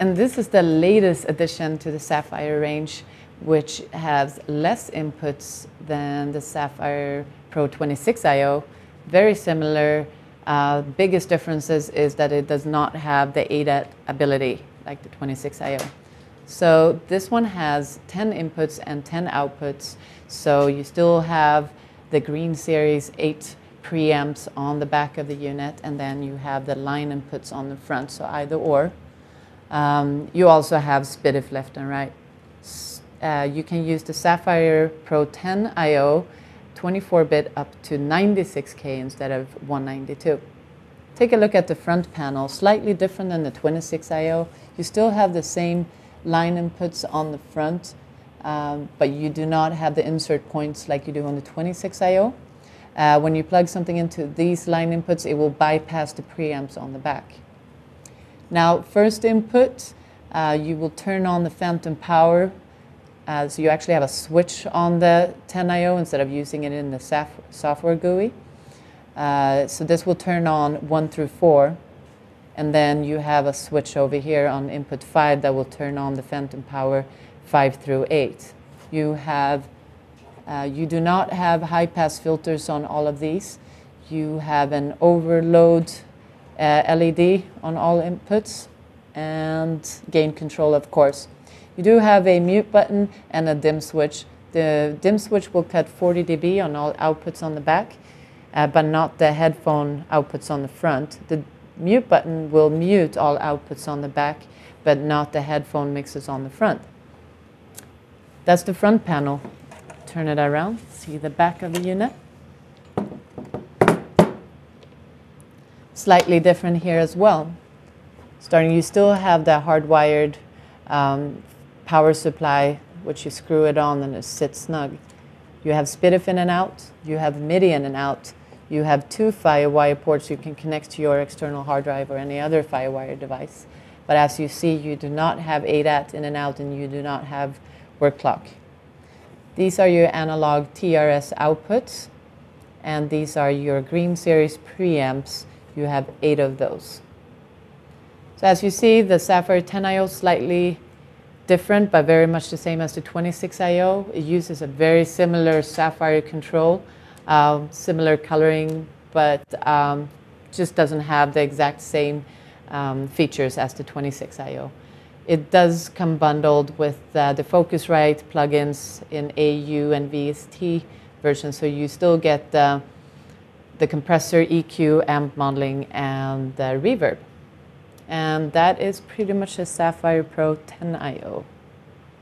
And this is the latest addition to the Saffire range, which has less inputs than the Saffire Pro 26IO. Very similar. Uh, biggest differences is that it does not have the ADAT ability like the 26IO. So this one has 10 inputs and 10 outputs. So you still have the Green Series 8 preamps on the back of the unit, and then you have the line inputs on the front, so either or. Um, you also have SPDIF left and right. Uh, you can use the Saffire Pro 10 IO 24-bit up to 96K instead of 192. Take a look at the front panel, slightly different than the 26IO. You still have the same line inputs on the front, um, but you do not have the insert points like you do on the 26IO. Uh, when you plug something into these line inputs, it will bypass the preamps on the back. Now, first input, uh, you will turn on the phantom power. Uh, so you actually have a switch on the 10IO instead of using it in the software GUI. Uh, so this will turn on 1 through 4 and then you have a switch over here on input 5 that will turn on the phantom power 5 through 8. You have, uh, you do not have high pass filters on all of these. You have an overload uh, LED on all inputs and gain control of course. You do have a mute button and a dim switch. The dim switch will cut 40 dB on all outputs on the back, uh, but not the headphone outputs on the front. The mute button will mute all outputs on the back, but not the headphone mixes on the front. That's the front panel. Turn it around, see the back of the unit. Slightly different here as well. Starting, you still have that hardwired um, power supply, which you screw it on and it sits snug. You have SPDIF in and out, you have MIDI in and out, you have two FireWire ports you can connect to your external hard drive or any other FireWire device. But as you see, you do not have ADAT in and out and you do not have word clock. These are your analog TRS outputs and these are your Green Series preamps. You have eight of those. So as you see, the Saffire 10IO slightly different, but very much the same as the 26IO. It uses a very similar Saffire control um, similar coloring, but um, just doesn't have the exact same um, features as the 26IO. It does come bundled with uh, the Focusrite plugins in AU and VST version, so you still get the, the compressor, EQ, amp modeling, and the reverb. And that is pretty much a Saffire Pro 10IO.